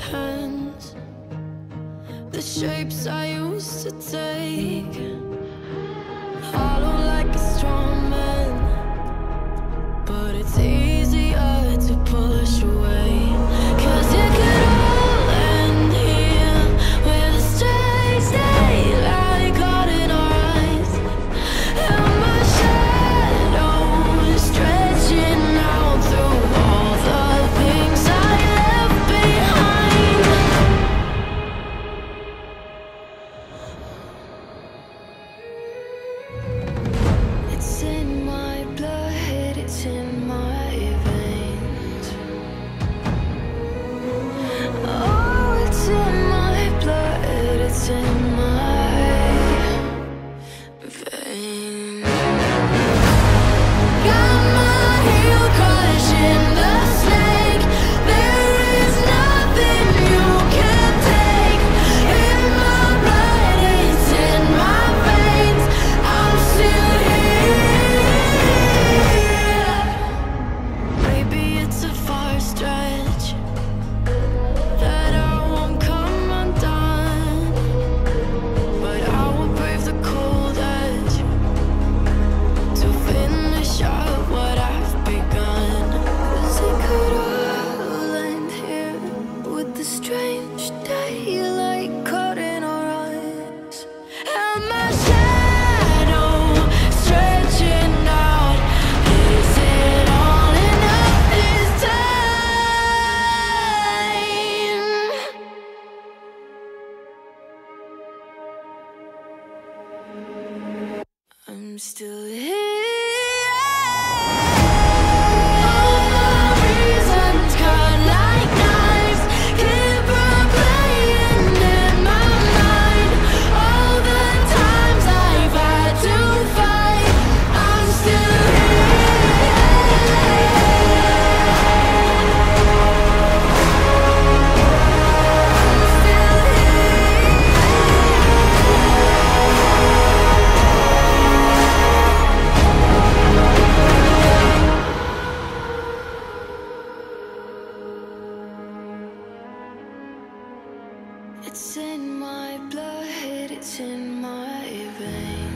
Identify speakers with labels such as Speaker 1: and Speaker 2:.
Speaker 1: hands. The shapes I used to take. still It's in my blood, it's in my veins.